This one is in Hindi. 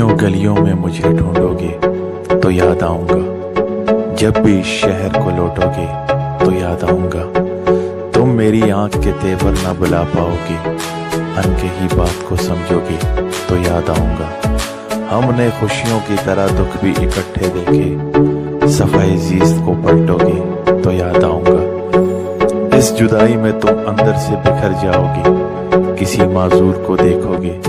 गलियों गलियों में मुझे ढूंढोगे तो याद आऊँगा। जब भी शहर को लौटोगे तो याद आऊँगा। तुम मेरी आँख के तेवर ना बुला पाओगे, अनके ही बात को समझोगे तो याद आऊँगा। हमने खुशियों की तरह दुख भी इकट्ठे देखे सफ़ाई जीत को पलटोगे तो याद आऊँगा। इस जुदाई में तुम अंदर से बिखर जाओगे, किसी माजूर को देखोगे